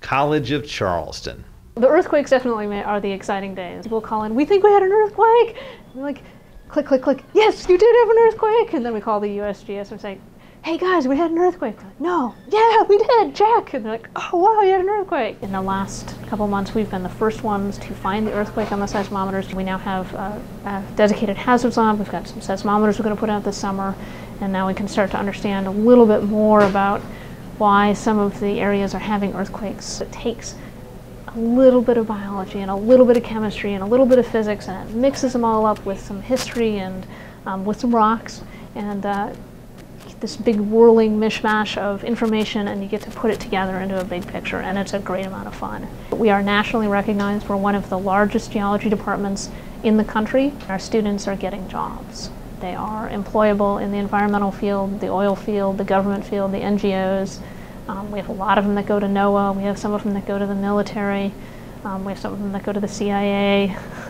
College of Charleston. The earthquakes definitely are the exciting days. People call in, we think we had an earthquake. And like, click, click, click. Yes, you did have an earthquake. And then we call the USGS and say, hey guys, we had an earthquake. Like, no, yeah, we did, check. And they're like, oh wow, you had an earthquake. In the last couple months, we've been the first ones to find the earthquake on the seismometers. We now have uh, a dedicated hazards lab. We've got some seismometers we're going to put out this summer. And now we can start to understand a little bit more about why some of the areas are having earthquakes. It takes a little bit of biology and a little bit of chemistry and a little bit of physics and it mixes them all up with some history and um, with some rocks and uh, this big whirling mishmash of information and you get to put it together into a big picture and it's a great amount of fun. We are nationally recognized. We're one of the largest geology departments in the country. Our students are getting jobs. They are employable in the environmental field, the oil field, the government field, the NGOs. Um, we have a lot of them that go to NOAA. We have some of them that go to the military. Um, we have some of them that go to the CIA.